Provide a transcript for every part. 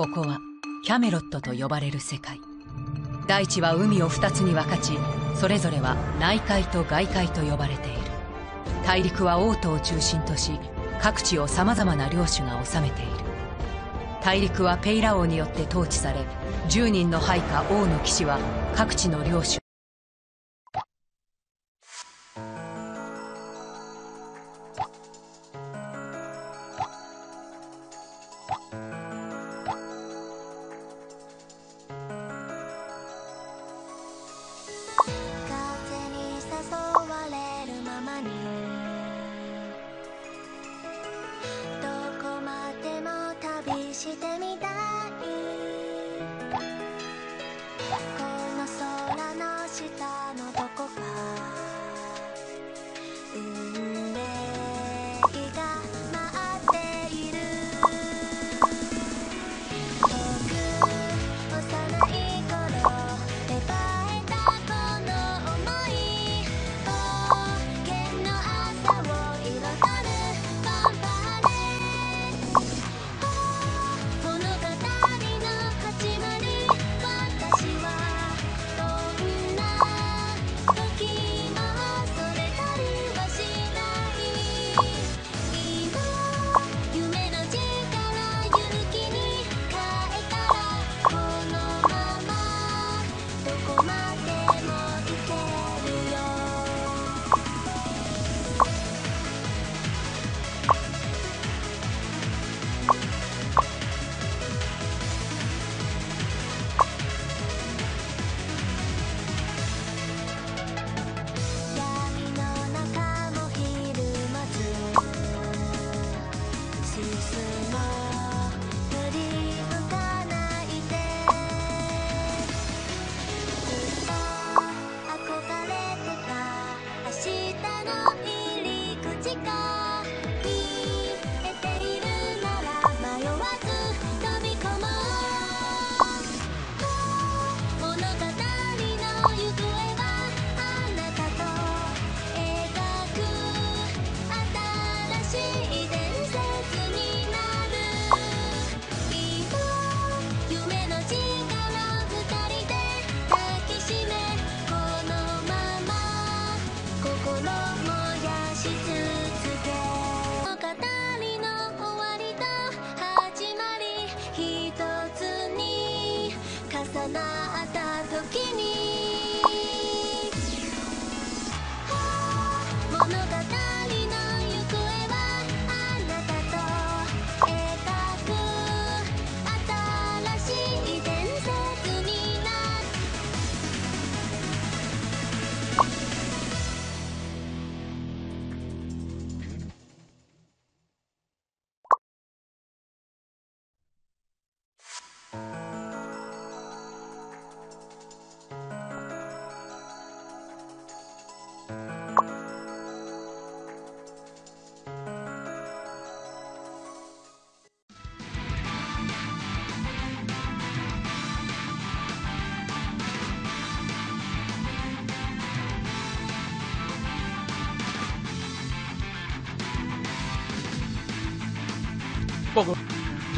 ここはキャメロットと呼ばれる世界。大地は海を2つに分かちそれぞれは内海と外海と呼ばれている。大陸は王都を中心とし各地をさまざまな領主が治めている。大陸はペイラ王によって統治され10人の配下王の騎士は各地の領主してみた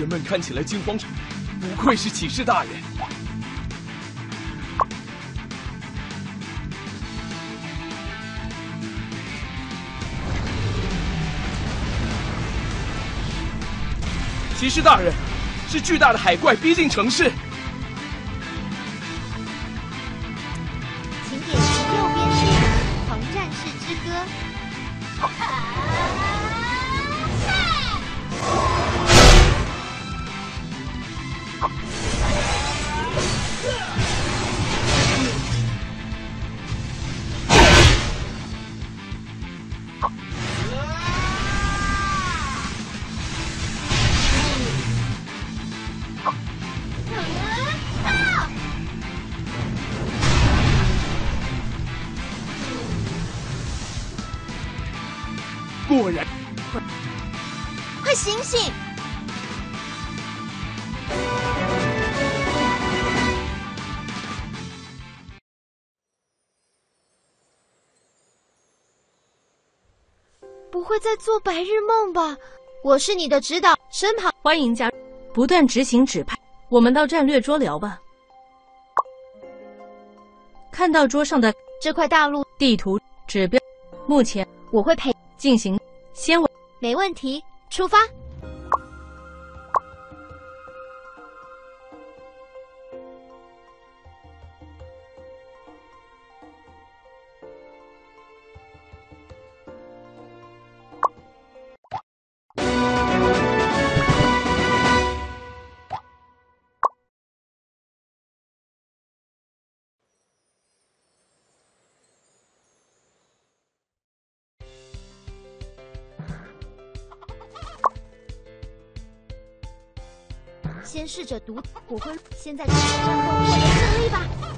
人们看起来惊慌，不愧是骑士大人。骑士大人，是巨大的海怪逼近城市。不会在做白日梦吧？我是你的指导，身旁欢迎加入，不断执行指派。我们到战略桌聊吧。看到桌上的这块大陆，地图指标，目前我会陪。进行先，没问题，出发。先试着读，我会先在战斗我的胜利吧。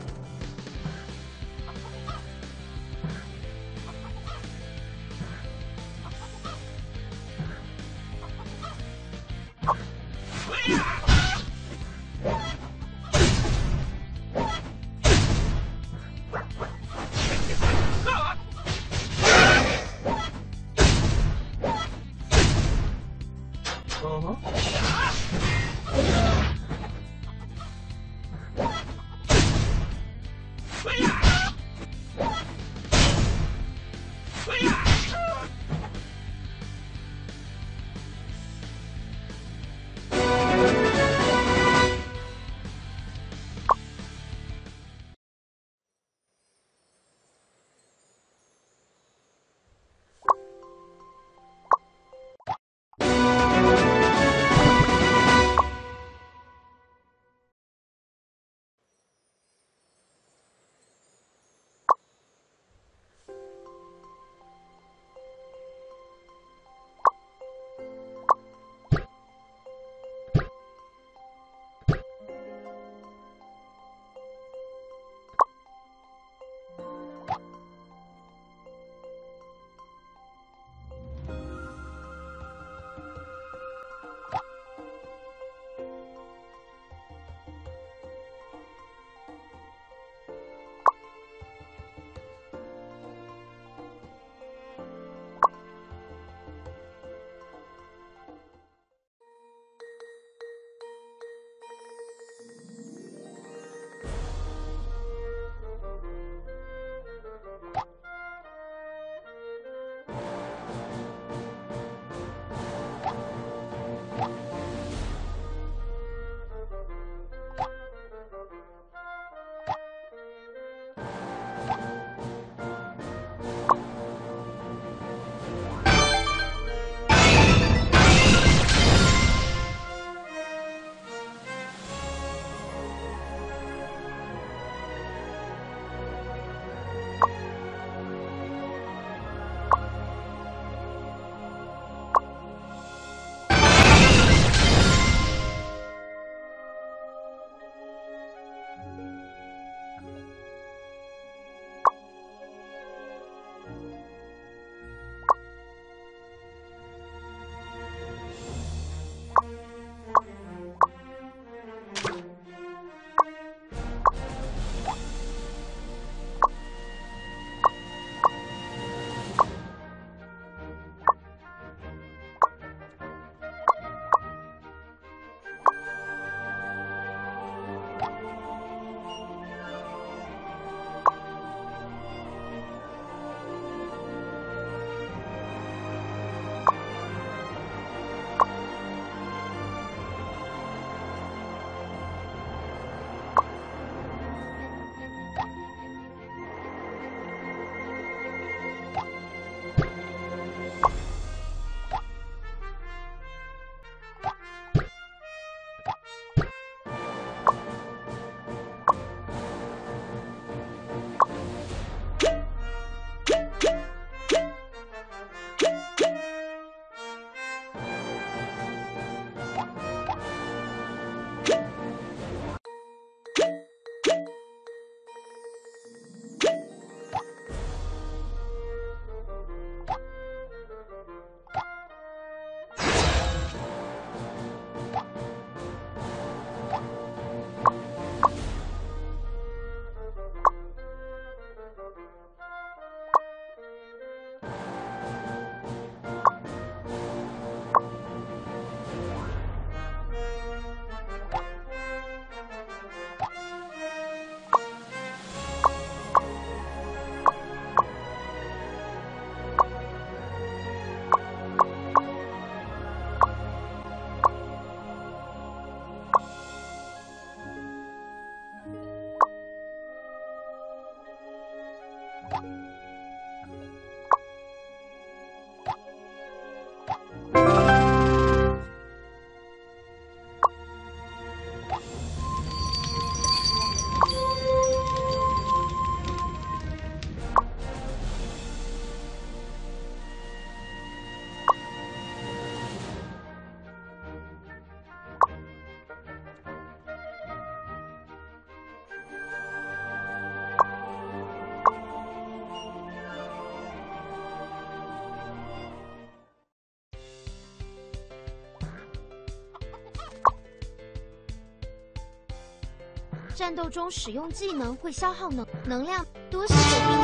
战斗中使用技能会消耗能能量，多试着运用你的优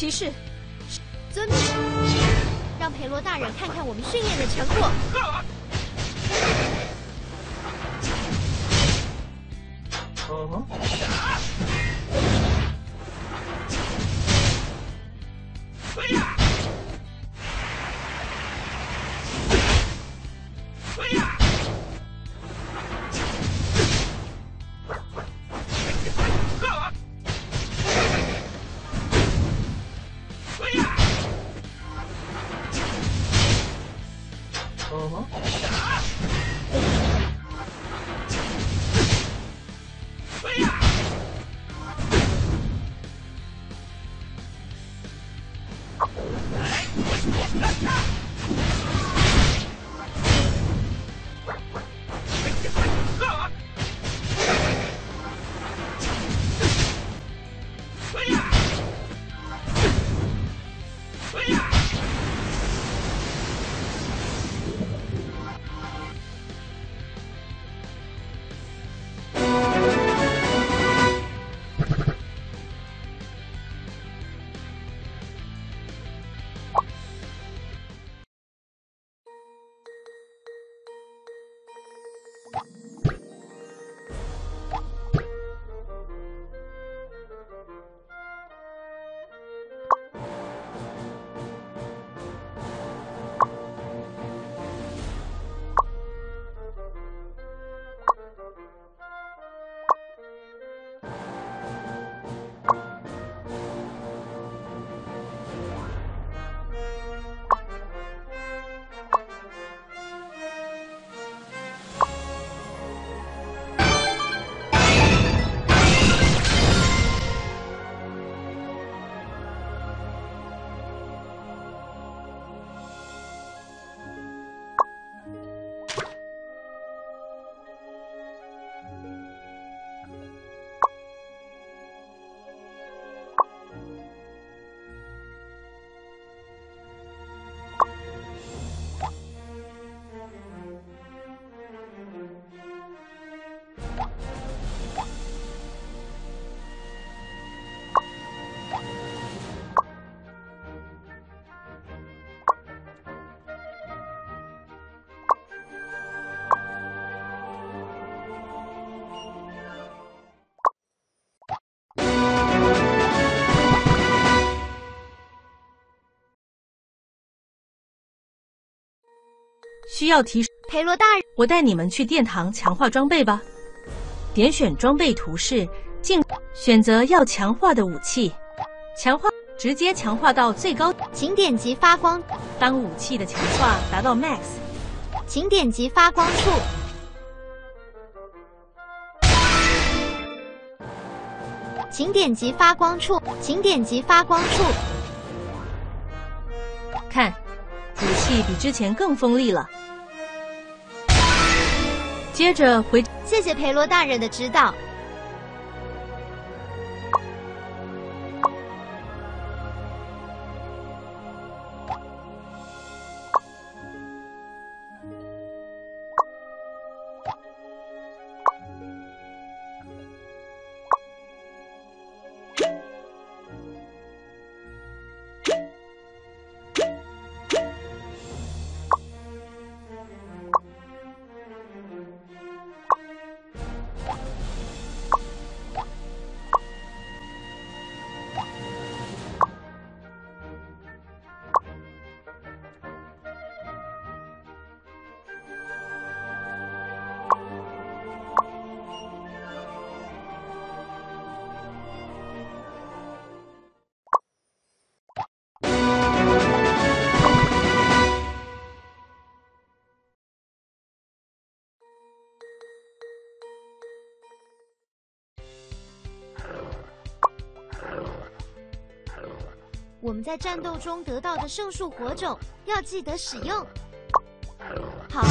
骑士，遵命，让裴罗大人看看我们训练的成果。需要提示，裴罗大人，我带你们去殿堂强化装备吧。点选装备图示，进选择要强化的武器，强化直接强化到最高。请点击发光。当武器的强化达到 max，请点击发光处。请点击发光处，请点击发光处。看，武器比之前更锋利了。接着回，谢谢裴罗大人的指导。在战斗中得到的圣树火种要记得使用，好好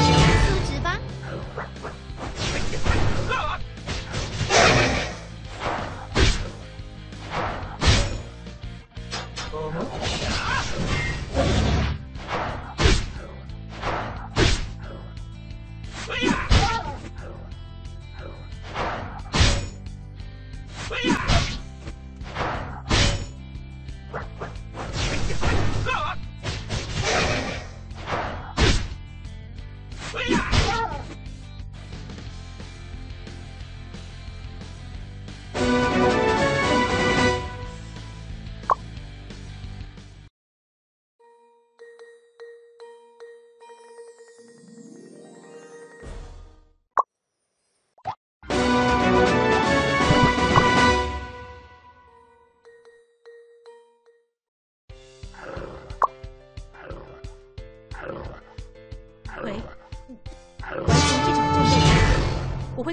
提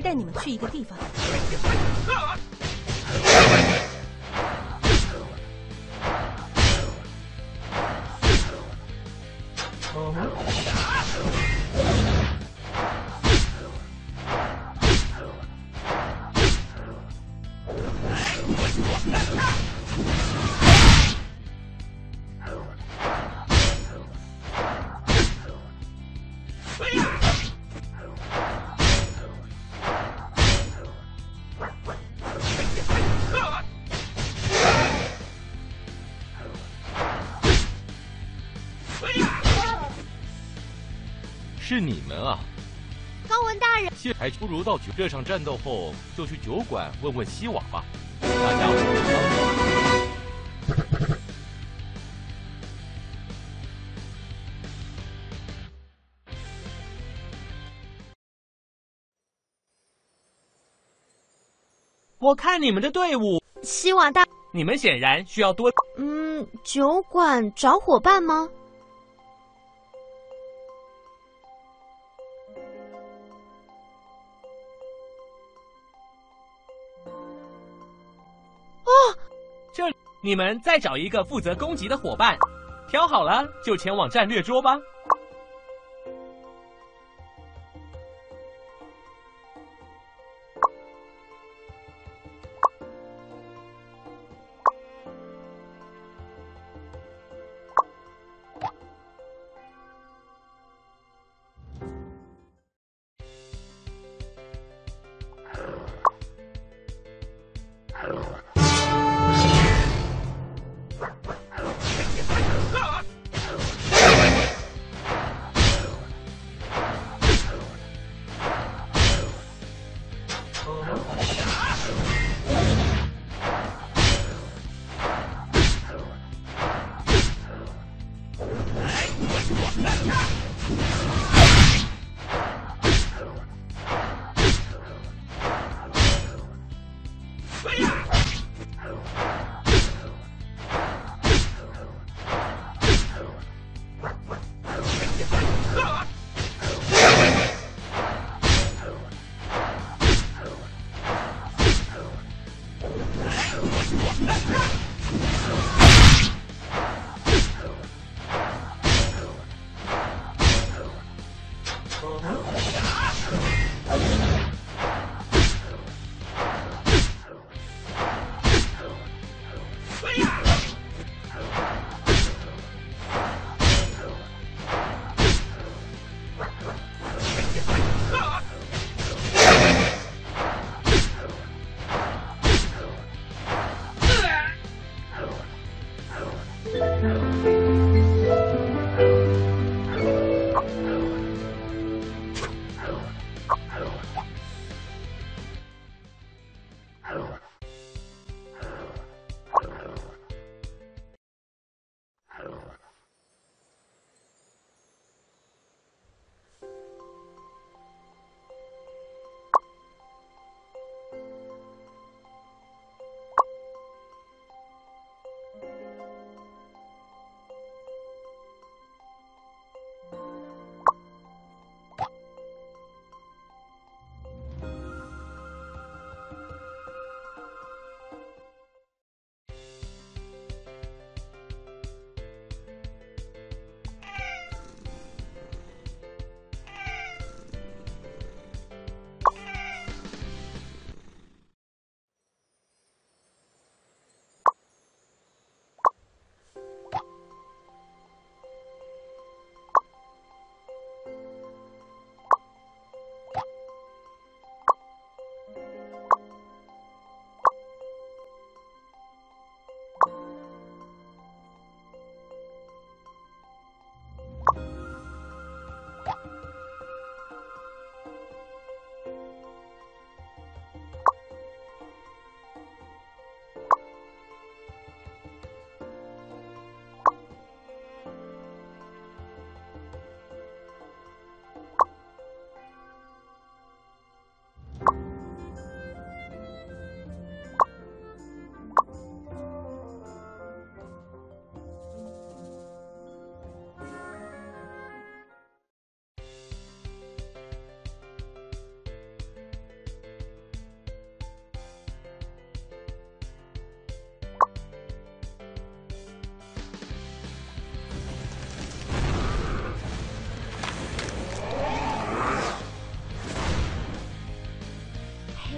带你们去一个地方。是你们啊！高文大人，现还不如到酒这场战斗后就去酒馆问问西瓦吧。大家互相帮忙。我看你们的队伍，希瓦大，你们显然需要多。嗯，酒馆找伙伴吗？你们再找一个负责攻击的伙伴，挑好了就前往战略桌吧。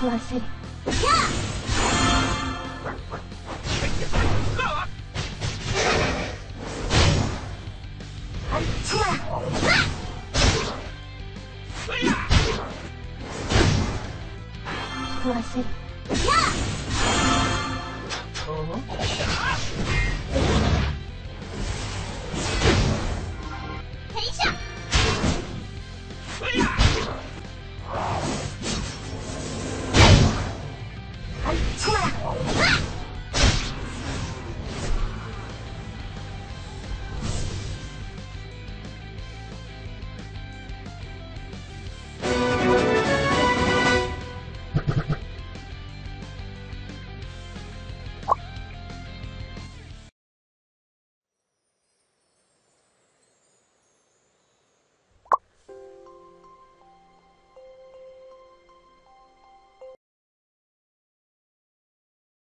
食わせる。っ。